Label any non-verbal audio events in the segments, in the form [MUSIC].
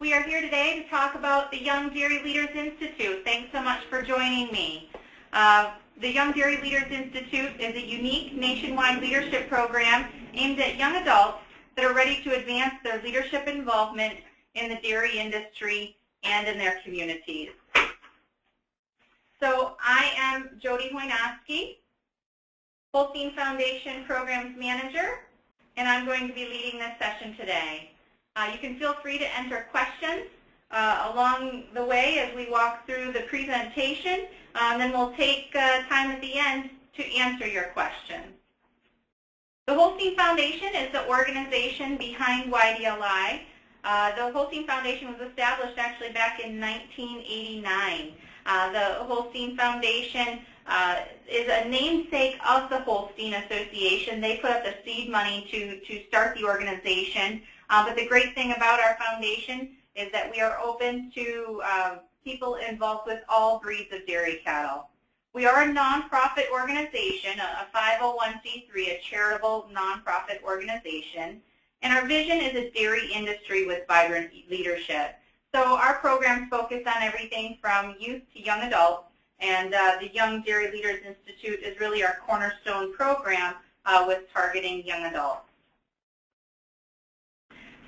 We are here today to talk about the Young Dairy Leaders Institute. Thanks so much for joining me. Uh, the Young Dairy Leaders Institute is a unique nationwide leadership program aimed at young adults that are ready to advance their leadership involvement in the dairy industry and in their communities. So I am Jody Hoynoski, Holstein Foundation Programs Manager, and I'm going to be leading this session today. Uh, you can feel free to enter questions uh, along the way as we walk through the presentation. Um, then we'll take uh, time at the end to answer your questions. The Holstein Foundation is the organization behind YDLI. Uh, the Holstein Foundation was established actually back in 1989. Uh, the Holstein Foundation uh, is a namesake of the Holstein Association. They put up the seed money to, to start the organization. Uh, but the great thing about our foundation is that we are open to uh, people involved with all breeds of dairy cattle. We are a nonprofit organization, a 501c3, a charitable nonprofit organization, and our vision is a dairy industry with vibrant leadership. So our programs focus on everything from youth to young adults, and uh, the Young Dairy Leaders Institute is really our cornerstone program uh, with targeting young adults.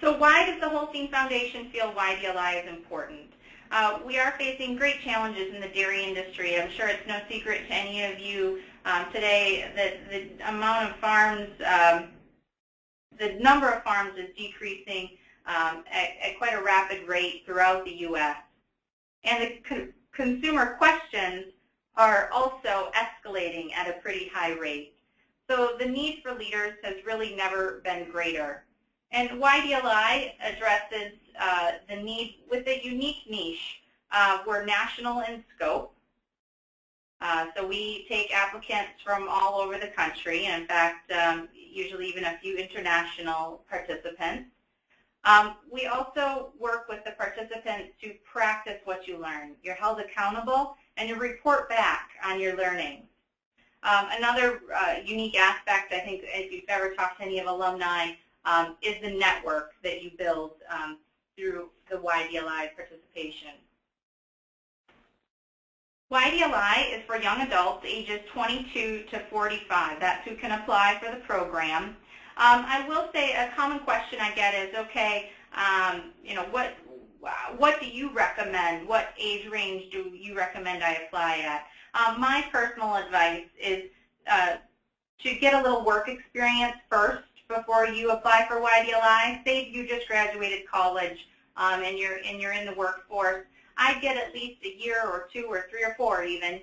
So why does the Holstein Foundation feel YDLI is important? Uh, we are facing great challenges in the dairy industry. I'm sure it's no secret to any of you um, today that the amount of farms, um, the number of farms is decreasing um, at, at, quite a rapid rate throughout the U.S. And the co consumer questions are also escalating at a pretty high rate. So the need for leaders has really never been greater. And YDLI addresses uh, the need with a unique niche. Uh, we're national in scope. Uh, so we take applicants from all over the country, and in fact, um, usually even a few international participants. Um, we also work with the participants to practice what you learn. You're held accountable, and you report back on your learning. Um, another uh, unique aspect, I think, if you've ever talked to any of alumni, um, is the network that you build um, through the YDLI participation. YDLI is for young adults ages 22 to 45. That's who can apply for the program. Um, I will say a common question I get is, okay, um, you know, what what do you recommend? What age range do you recommend I apply at? Um, my personal advice is uh, to get a little work experience first before you apply for YDLI. Say you just graduated college um, and you're and you're in the workforce. I'd get at least a year or two or three or four even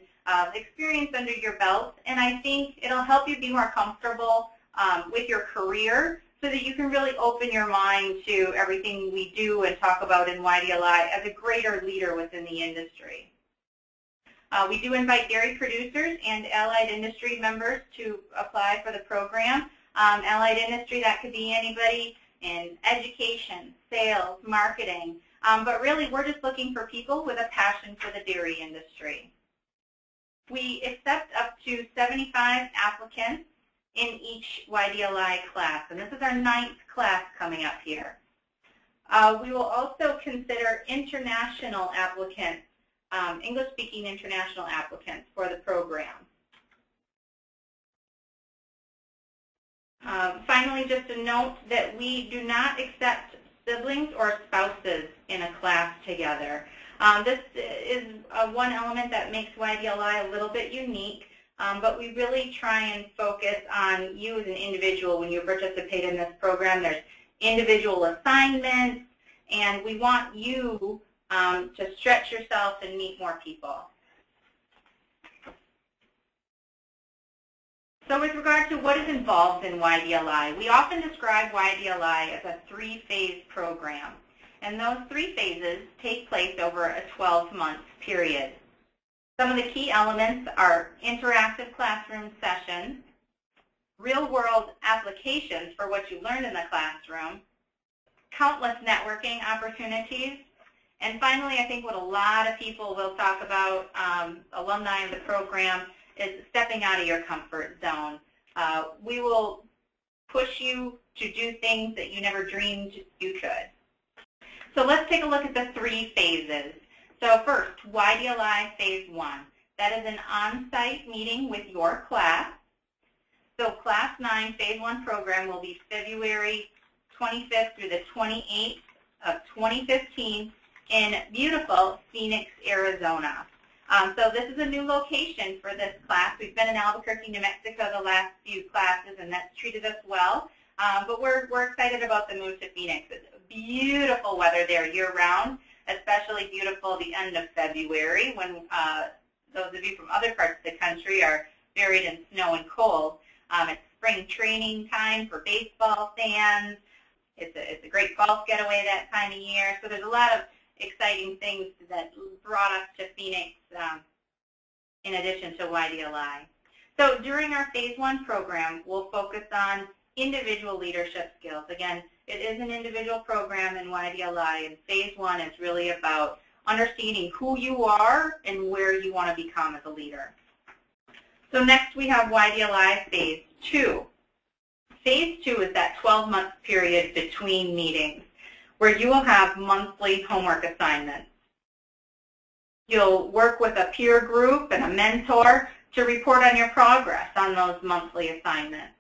experience under your belt, and I think it'll help you be more comfortable um, with your career so that you can really open your mind to everything we do and talk about in YDLI as a greater leader within the industry. Uh, we do invite dairy producers and allied industry members to apply for the program. Um, allied industry, that could be anybody in education, sales, marketing, um, but really we're just looking for people with a passion for the dairy industry. We accept up to 75 applicants in each YDLI class, and this is our ninth class coming up here. Uh, we will also consider international applicants, um, English-speaking international applicants for the program. Finally, just a note that we do not accept siblings or spouses in a class together. Um, this is uh, one element that makes YDLI a little bit unique, um, but we really try and focus on you as an individual when you participate in this program. There's individual assignments, and we want you um, to stretch yourself and meet more people. So with regard to what is involved in YDLI, we often describe YDLI as a three-phase program. And those three phases take place over a 12-month period. Some of the key elements are interactive classroom sessions, real-world applications for what you learned in the classroom, countless networking opportunities, and finally, I think what a lot of people will talk about, um, alumni of the program, is stepping out of your comfort zone. Uh, we will push you to do things that you never dreamed you could. So let's take a look at the three phases. So first, YDLI Phase 1. That is an on-site meeting with your class. So Class 9 Phase 1 program will be February 25th through the 28th of 2015 in beautiful Phoenix, Arizona. Um, so this is a new location for this class. We've been in Albuquerque, New Mexico the last few classes, and that's treated us well. Um, but we're, we're excited about the move to Phoenix. It's beautiful weather there year-round, especially beautiful the end of February when uh, those of you from other parts of the country are buried in snow and cold. Um, it's spring training time for baseball fans. It's a, it's a great golf getaway that time of year. So there's a lot of exciting things that brought us to Phoenix um, in addition to YDLI. So during our phase one program, we'll focus on individual leadership skills. Again, it is an individual program in YDLI, and phase one is really about understanding who you are and where you want to become as a leader. So next we have YDLI phase two. Phase two is that 12-month period between meetings where you will have monthly homework assignments. You'll work with a peer group and a mentor to report on your progress on those monthly assignments.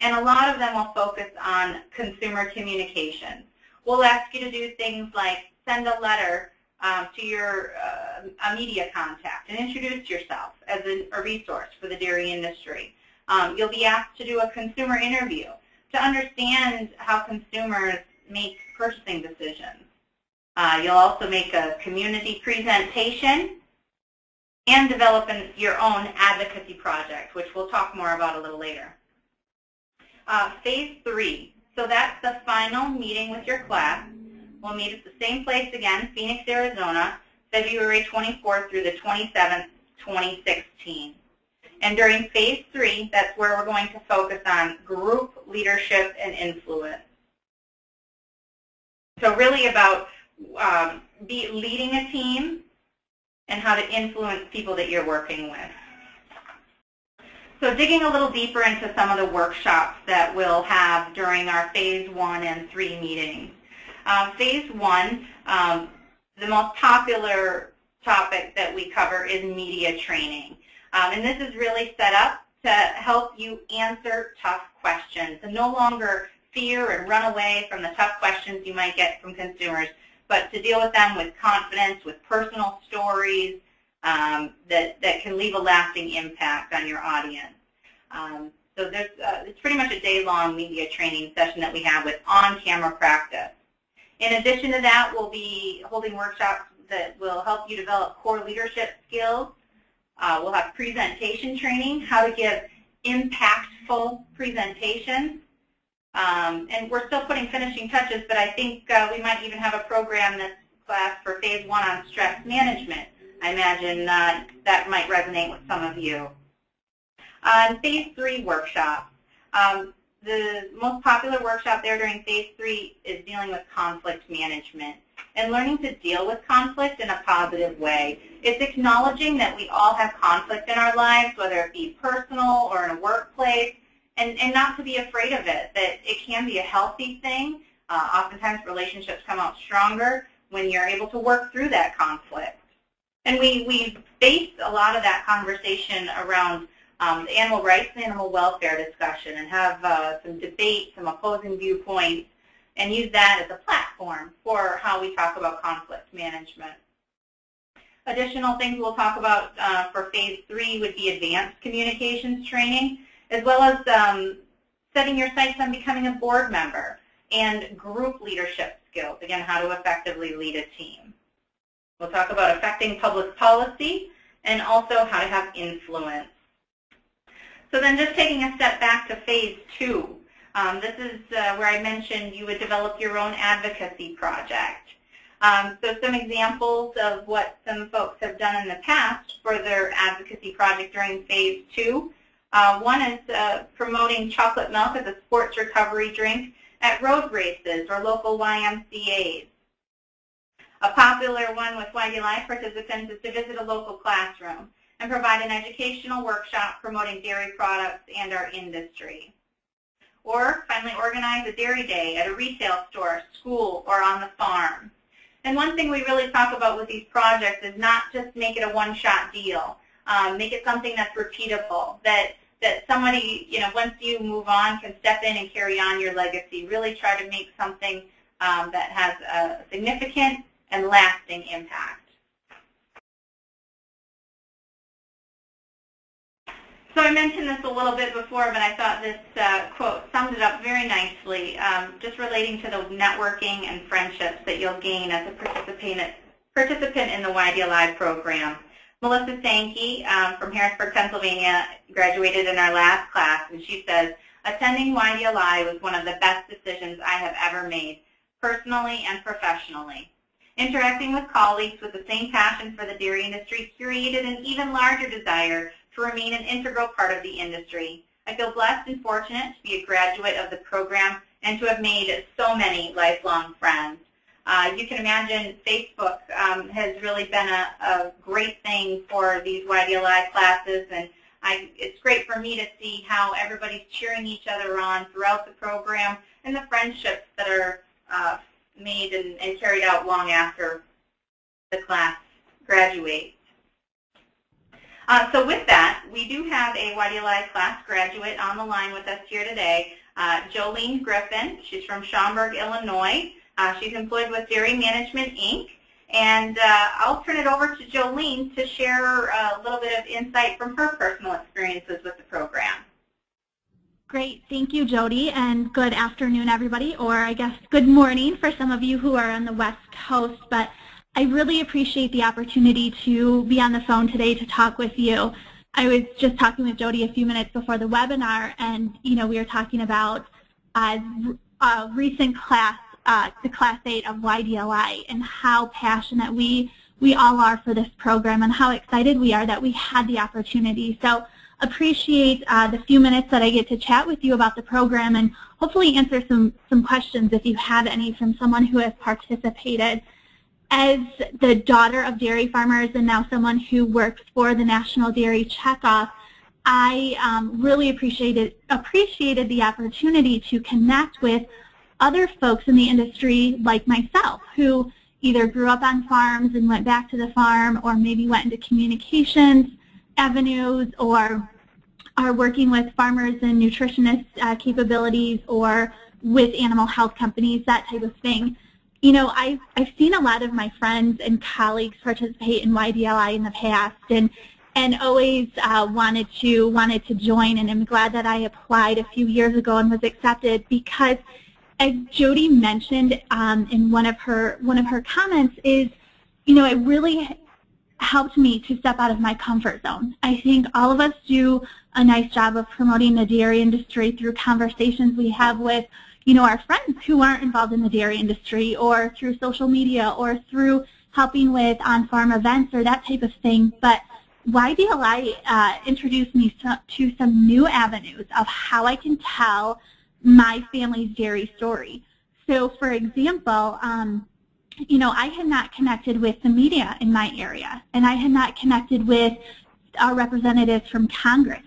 And a lot of them will focus on consumer communication. We'll ask you to do things like send a letter um, to your uh, a media contact and introduce yourself as a, a resource for the dairy industry. Um, you'll be asked to do a consumer interview to understand how consumers make purchasing decisions. Uh, you'll also make a community presentation and develop an, your own advocacy project, which we'll talk more about a little later. Uh, phase three, so that's the final meeting with your class. We'll meet at the same place again, Phoenix, Arizona, February 24th through the 27th, 2016. And during phase three, that's where we're going to focus on group leadership and influence. So really about um, be leading a team and how to influence people that you're working with. So digging a little deeper into some of the workshops that we'll have during our phase one and three meetings. Um, phase one, um, the most popular topic that we cover is media training. Um, and this is really set up to help you answer tough questions and no longer fear and run away from the tough questions you might get from consumers, but to deal with them with confidence, with personal stories um, that, that can leave a lasting impact on your audience. Um, so there's, uh, it's pretty much a day-long media training session that we have with on-camera practice. In addition to that, we'll be holding workshops that will help you develop core leadership skills. Uh, we'll have presentation training, how to give impactful presentations. Um, and we're still putting finishing touches, but I think uh, we might even have a program this class for phase one on stress management. I imagine uh, that might resonate with some of you. On phase three workshop, um, the most popular workshop there during phase three is dealing with conflict management and learning to deal with conflict in a positive way. It's acknowledging that we all have conflict in our lives, whether it be personal or in a workplace, and, and not to be afraid of it, that it can be a healthy thing. Uh, oftentimes relationships come out stronger when you're able to work through that conflict. And we, we base a lot of that conversation around um, the animal rights and animal welfare discussion and have uh, some debate, some opposing viewpoints, and use that as a platform for how we talk about conflict management. Additional things we'll talk about uh, for phase three would be advanced communications training as well as um, setting your sights on becoming a board member and group leadership skills, again, how to effectively lead a team. We'll talk about affecting public policy and also how to have influence. So then just taking a step back to phase two. Um, this is uh, where I mentioned you would develop your own advocacy project. Um, so some examples of what some folks have done in the past for their advocacy project during phase two uh, one is uh, promoting chocolate milk as a sports recovery drink at road races or local YMCAs. A popular one with YDLI participants is to visit a local classroom and provide an educational workshop promoting dairy products and our industry. Or finally organize a dairy day at a retail store, school, or on the farm. And one thing we really talk about with these projects is not just make it a one-shot deal. Um, make it something that's repeatable, that that somebody, you know, once you move on can step in and carry on your legacy. Really try to make something um, that has a significant and lasting impact. So I mentioned this a little bit before, but I thought this uh, quote summed it up very nicely, um, just relating to the networking and friendships that you'll gain as a participant, participant in the YDLI program. Melissa Sankey um, from Harrisburg, Pennsylvania graduated in our last class, and she says, attending YDLI was one of the best decisions I have ever made, personally and professionally. Interacting with colleagues with the same passion for the dairy industry created an even larger desire to remain an integral part of the industry. I feel blessed and fortunate to be a graduate of the program and to have made so many lifelong friends. Uh, you can imagine Facebook um, has really been a, a, great thing for these YDLI classes, and I, it's great for me to see how everybody's cheering each other on throughout the program and the friendships that are uh, made and, and carried out long after the class graduates. Uh, so with that, we do have a YDLI class graduate on the line with us here today, uh, Jolene Griffin. She's from Schaumburg, Illinois. Uh, she's employed with Dairy Management, Inc. And uh, I'll turn it over to Jolene to share uh, a little bit of insight from her personal experiences with the program. Great. Thank you, Jody, and good afternoon, everybody, or I guess good morning for some of you who are on the West Coast. But I really appreciate the opportunity to be on the phone today to talk with you. I was just talking with Jody a few minutes before the webinar, and you know we were talking about uh, a recent class, uh, the Class 8 of YDLI, and how passionate we we all are for this program, and how excited we are that we had the opportunity. So appreciate uh, the few minutes that I get to chat with you about the program, and hopefully answer some some questions if you have any from someone who has participated as the daughter of dairy farmers and now someone who works for the National Dairy Checkoff, I um, really appreciated appreciated the opportunity to connect with other folks in the industry like myself who either grew up on farms and went back to the farm or maybe went into communications avenues or are working with farmers and nutritionist uh, capabilities or with animal health companies, that type of thing. You know, I've, I've seen a lot of my friends and colleagues participate in YDLI in the past and, and always uh, wanted to wanted to join and I'm glad that I applied a few years ago and was accepted because as Jody mentioned um, in one of her one of her comments is, you know, it really helped me to step out of my comfort zone. I think all of us do a nice job of promoting the dairy industry through conversations we have with you know, our friends who aren't involved in the dairy industry or through social media or through helping with on-farm events or that type of thing. But YDLI uh, introduced me to some new avenues of how I can tell my family's dairy story. So for example, um, you know, I had not connected with the media in my area, and I had not connected with our representatives from Congress.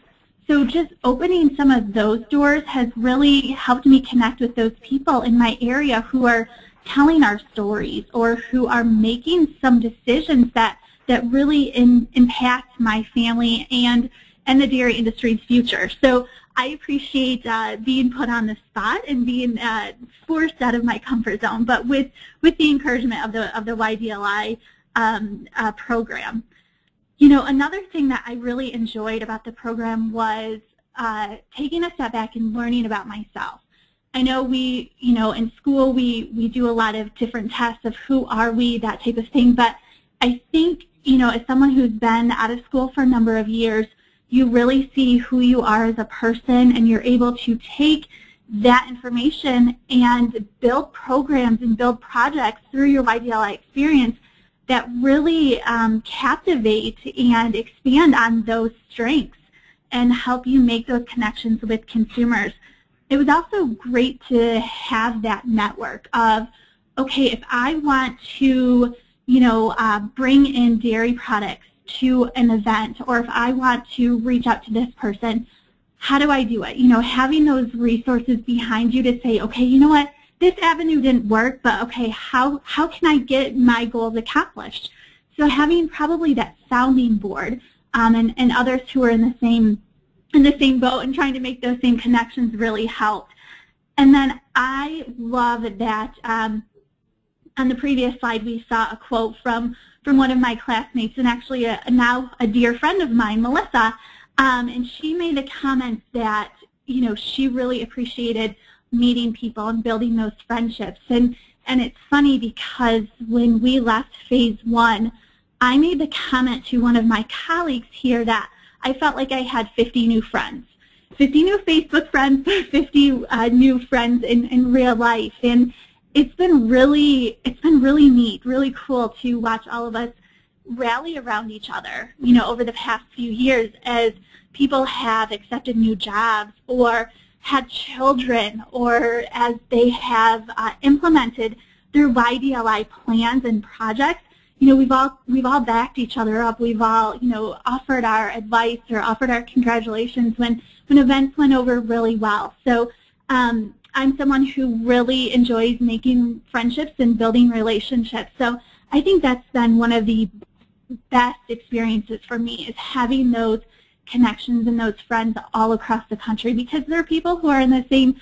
So just opening some of those doors has really helped me connect with those people in my area who are telling our stories or who are making some decisions that, that really in, impact my family and, and the dairy industry's future. So I appreciate uh, being put on the spot and being uh, forced out of my comfort zone, but with, with the encouragement of the, of the YDLI um, uh, program. You know, another thing that I really enjoyed about the program was uh, taking a step back and learning about myself. I know we, you know, in school we, we do a lot of different tests of who are we, that type of thing, but I think, you know, as someone who's been out of school for a number of years, you really see who you are as a person and you're able to take that information and build programs and build projects through your YDLI experience that really um, captivate and expand on those strengths and help you make those connections with consumers. It was also great to have that network of, okay, if I want to, you know, uh, bring in dairy products to an event, or if I want to reach out to this person, how do I do it? You know, having those resources behind you to say, okay, you know what, this avenue didn't work, but okay, how, how can I get my goals accomplished? So having probably that sounding board um, and, and others who are in the same in the same boat and trying to make those same connections really helped. And then I love that um, on the previous slide we saw a quote from, from one of my classmates and actually a, now a dear friend of mine, Melissa, um, and she made a comment that you know she really appreciated meeting people and building those friendships. And, and it's funny because when we left phase one, I made the comment to one of my colleagues here that I felt like I had 50 new friends. 50 new Facebook friends, [LAUGHS] 50 uh, new friends in, in real life. And it's been really, it's been really neat, really cool to watch all of us rally around each other, you know, over the past few years as people have accepted new jobs or had children or as they have uh, implemented their YDLI plans and projects, you know, we've all we've all backed each other up. We've all, you know, offered our advice or offered our congratulations when when events went over really well. So um, I'm someone who really enjoys making friendships and building relationships. So I think that's been one of the best experiences for me is having those connections and those friends all across the country because there are people who are in the same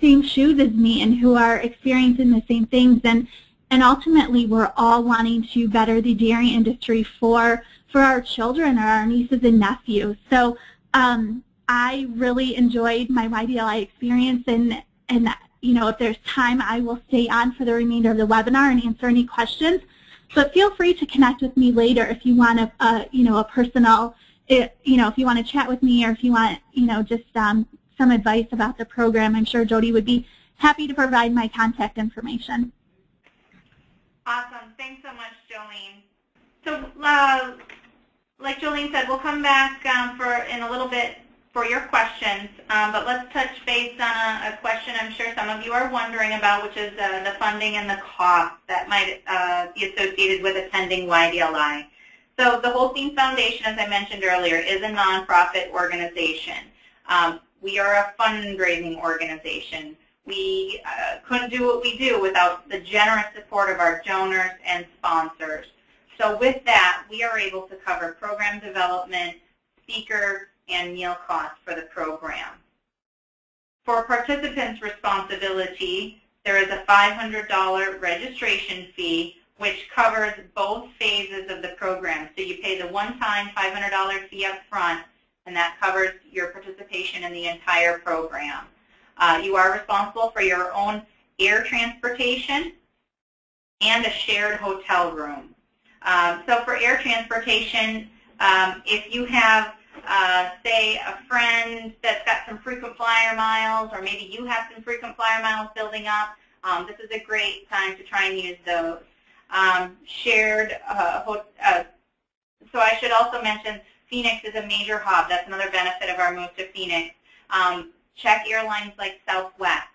same shoes as me and who are experiencing the same things and and ultimately we're all wanting to better the dairy industry for for our children or our nieces and nephews. So um, I really enjoyed my YDLI experience and and you know if there's time I will stay on for the remainder of the webinar and answer any questions. But feel free to connect with me later if you want a, a you know a personal it, you know, if you want to chat with me or if you want, you know, just um, some advice about the program, I'm sure Jody would be happy to provide my contact information. Awesome. Thanks so much, Jolene. So, uh, like Jolene said, we'll come back um, for in a little bit for your questions, um, but let's touch base on a, a, question I'm sure some of you are wondering about, which is uh, the funding and the cost that might uh, be associated with attending YDLI. So the Holstein Foundation, as I mentioned earlier, is a nonprofit organization. Um, we are a fundraising organization. We uh, couldn't do what we do without the generous support of our donors and sponsors. So with that, we are able to cover program development, speaker, and meal costs for the program. For participants' responsibility, there is a $500 registration fee which covers both phases of the program. So you pay the one-time $500 fee up front, and that covers your participation in the entire program. Uh, you are responsible for your own air transportation and a shared hotel room. Um, so for air transportation, um, if you have, uh, say, a friend that's got some frequent flyer miles, or maybe you have some frequent flyer miles building up, um, this is a great time to try and use those um, shared, uh, uh, so I should also mention Phoenix is a major hub. That's another benefit of our move to Phoenix. Um, check airlines like Southwest.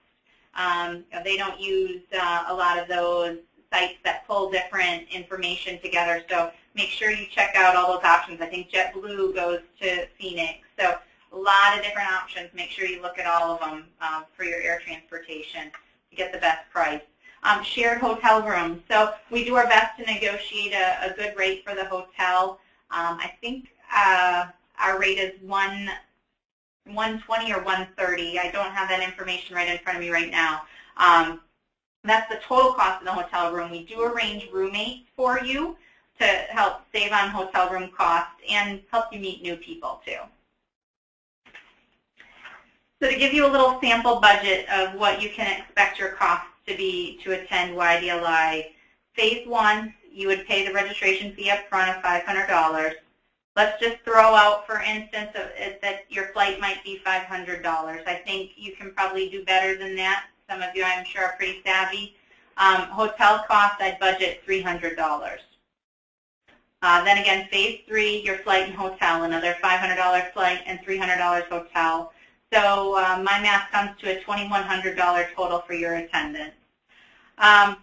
Um, they don't use uh, a lot of those sites that pull different information together, so make sure you check out all those options. I think JetBlue goes to Phoenix, so a lot of different options. Make sure you look at all of them uh, for your air transportation to get the best price um, shared hotel rooms. So we do our best to negotiate a, a good rate for the hotel. Um, I think uh, our rate is one, 120 or 130. I don't have that information right in front of me right now. Um, that's the total cost of the hotel room. We do arrange roommates for you to help save on hotel room costs and help you meet new people too. So to give you a little sample budget of what you can expect your costs to be to attend YDLI. Phase one, you would pay the registration fee up front of $500. Let's just throw out, for instance, that your flight might be $500. I think you can probably do better than that. Some of you, I'm sure, are pretty savvy. Um, hotel costs, I'd budget $300. Uh, then again, phase three, your flight and hotel, another $500 flight and $300 hotel. So uh, my math comes to a $2,100 total for your attendance. Um,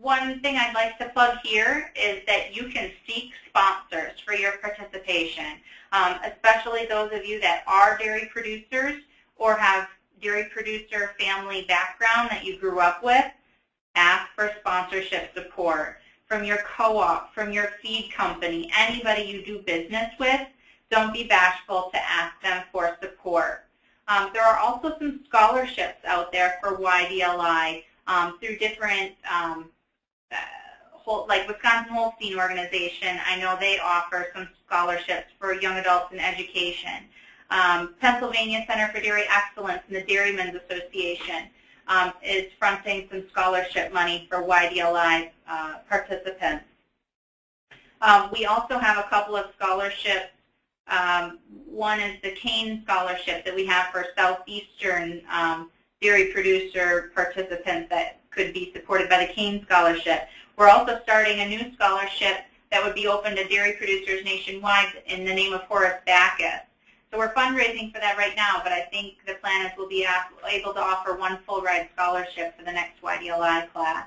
one thing I'd like to plug here is that you can seek sponsors for your participation, um, especially those of you that are dairy producers or have dairy producer family background that you grew up with, ask for sponsorship support. From your co-op, from your feed company, anybody you do business with, don't be bashful to ask them for support. Um, there are also some scholarships out there for YDLI um, through different, um, uh, like Wisconsin Holstein Organization. I know they offer some scholarships for young adults in education. Um, Pennsylvania Center for Dairy Excellence and the Dairymen's Association um, is fronting some scholarship money for YDLI uh, participants. Um, we also have a couple of scholarships um, one is the Kane Scholarship that we have for Southeastern um, dairy producer participants that could be supported by the Kane Scholarship. We're also starting a new scholarship that would be open to dairy producers nationwide in the name of Horace Backus. So we're fundraising for that right now, but I think the plan is we'll be able to offer one full ride scholarship for the next YDLI class.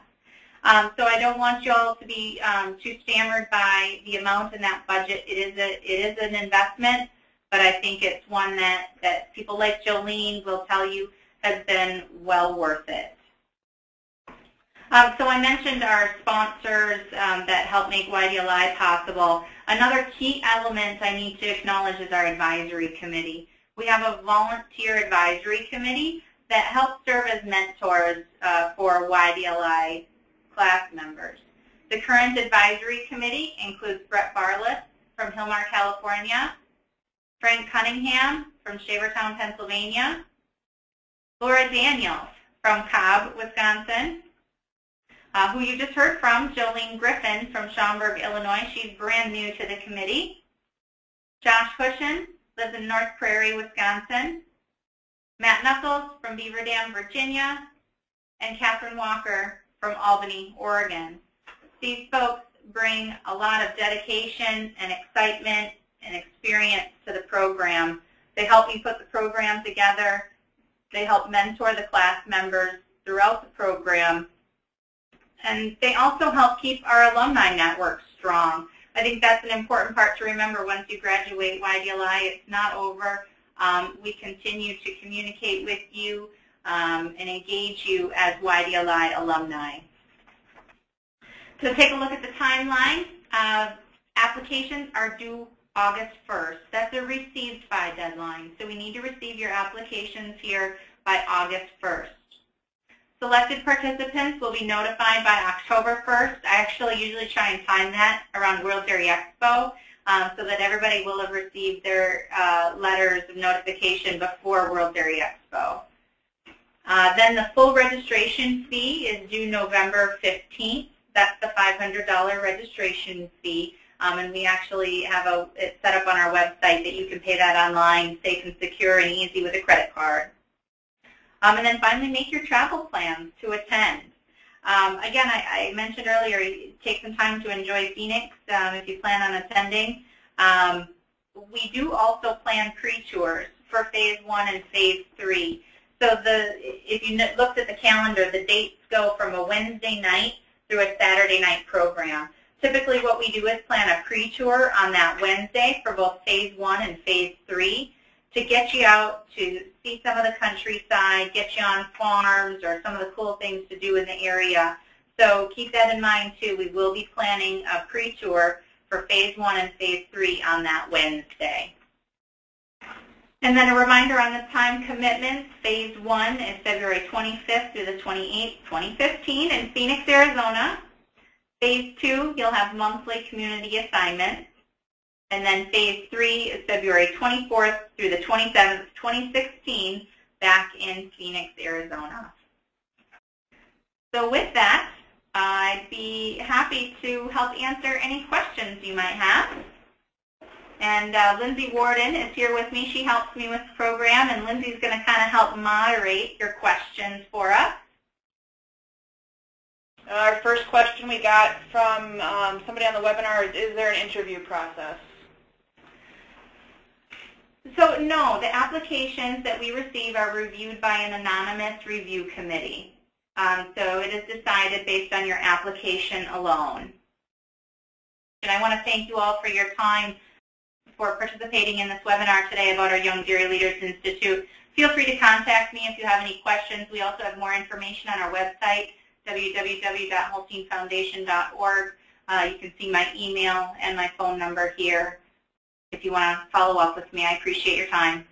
Um, so I don't want you all to be um, too stammered by the amount in that budget. It is a it is an investment, but I think it's one that that people like Jolene will tell you has been well worth it. Um, so I mentioned our sponsors um, that help make YDLI possible. Another key element I need to acknowledge is our advisory committee. We have a volunteer advisory committee that helps serve as mentors uh, for YDLI class members. The current advisory committee includes Brett Barlett from Hilmar, California, Frank Cunningham from Shavertown, Pennsylvania, Laura Daniels from Cobb, Wisconsin, uh, who you just heard from, Jolene Griffin from Schaumburg, Illinois. She's brand new to the committee. Josh Hushin lives in North Prairie, Wisconsin. Matt Knuckles from Beaver Dam, Virginia. And Catherine Walker from Albany, Oregon. These folks bring a lot of dedication and excitement and experience to the program. They help me put the program together. They help mentor the class members throughout the program. And they also help keep our alumni network strong. I think that's an important part to remember once you graduate YDLI. It's not over. Um, we continue to communicate with you um, and engage you as YDLI alumni. So take a look at the timeline. Uh, applications are due August 1st. That's a received by deadline. So we need to receive your applications here by August 1st. Selected participants will be notified by October 1st. I actually usually try and time that around World Dairy Expo um, so that everybody will have received their uh, letters of notification before World Dairy Expo. Uh, then the full registration fee is due November 15th. That's the $500 registration fee. Um, and we actually have a, it set up on our website that you can pay that online, safe and secure and easy with a credit card. Um, and then finally, make your travel plans to attend. Um, again, I, I, mentioned earlier, take some time to enjoy Phoenix um, if you plan on attending. Um, we do also plan pre-tours for phase one and phase three. So the, if you looked at the calendar, the dates go from a Wednesday night through a Saturday night program. Typically what we do is plan a pre-tour on that Wednesday for both phase one and phase three to get you out to see some of the countryside, get you on farms or some of the cool things to do in the area. So keep that in mind too. We will be planning a pre-tour for phase one and phase three on that Wednesday. And then a reminder on the time commitments. Phase 1 is February 25th through the 28th, 2015 in Phoenix, Arizona. Phase 2, you'll have monthly community assignments. And then Phase 3 is February 24th through the 27th, 2016, back in Phoenix, Arizona. So with that, I'd be happy to help answer any questions you might have. And uh, Lindsay Warden is here with me. She helps me with the program, and Lindsay's going to kind of help moderate your questions for us. Our first question we got from um, somebody on the webinar is, is there an interview process? So no, the applications that we receive are reviewed by an anonymous review committee. Um, so it is decided based on your application alone. And I want to thank you all for your time for participating in this webinar today about our Young Dairy Leaders Institute. Feel free to contact me if you have any questions. We also have more information on our website, www.holsteinfoundation.org. Uh, you can see my email and my phone number here if you want to follow up with me. I appreciate your time.